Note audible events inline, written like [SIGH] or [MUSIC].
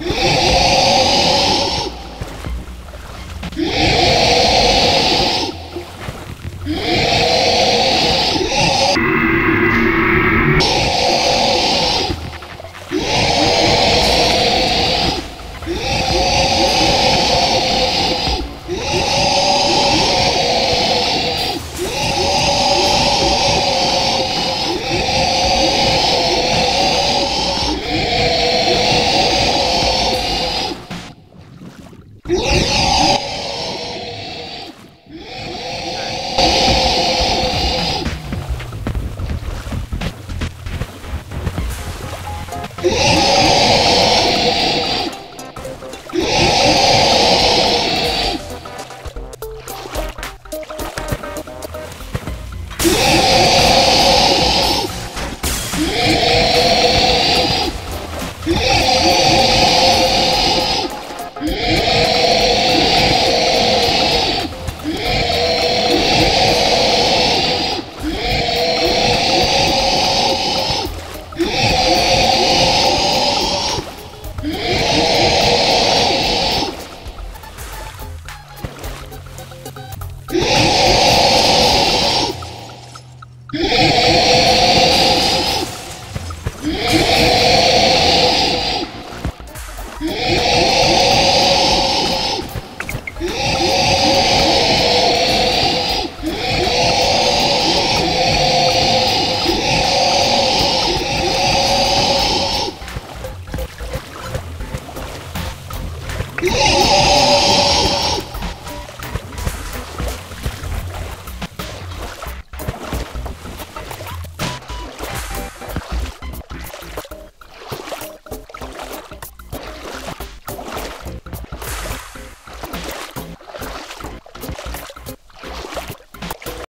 Yeah. [LAUGHS] Yeah.